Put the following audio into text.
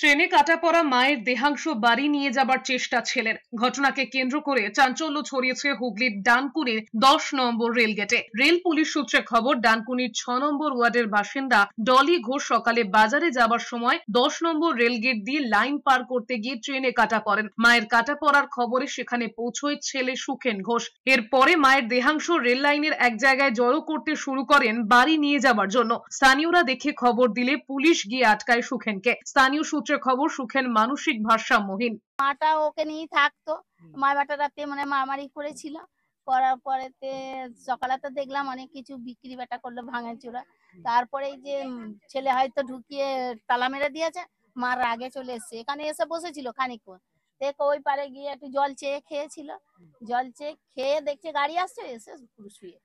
ট্রেনে কাটা পড়া মায়ের দেহাংশ বাড়ি নিয়ে যাবার চেষ্টা ছেলের। ঘটনাকে কেন্দ্র করে চাঞ্চল্য ছড়িয়েছে হুগলির ডানকুনির দশ নম্বর রেলগেটে। রেল পুলিশ সূত্রে খবর, ডানকুনির ছ নম্বর ওয়ার্ডের বাসিন্দা ডলি ঘোষ সকালে বাজারে যাবার সময় দশ নম্বর রেলগেট দিয়ে লাইন পার করতে গিয়ে ট্রেনে কাটা পড়েন। মায়ের কাটা পড়ার খবরে সেখানে পৌঁছয় ছেলে সুখেন ঘোষ। এরপরে মায়ের দেহাংশ রেল লাইনের এক জায়গায় জড়ো করতে শুরু করেন বাড়ি নিয়ে যাবার জন্য। স্থানীয়রা দেখে খবর দিলে পুলিশ গিয়ে আটকায় সুখেনকে। স্থানীয় সূত্রে খবর সুখেন মানসিক ভারসাম্যহীন। মাটা ওকে নিয়ে থাকতো। মা বাটা রাতে মানে মারামারি করেছিল। করার পরেতে সকালে তো দেখলাম অনেক কিছু বিক্রি বাটা করল ভাঙা চূড়া। তারপরে এই যে ছেলে হয়তো ঢুকিয়ে তালা মেরে দিয়েছে মার আগে চলে এসছে। এখানে এসে বসেছিল খানিকক্ষণ। দেখ ওই পারে গিয়ে একটু জল চেয়ে খেয়েছিল। জল চেয়ে খেয়ে দেখছে গাড়ি আসছে এসে শুয়ে।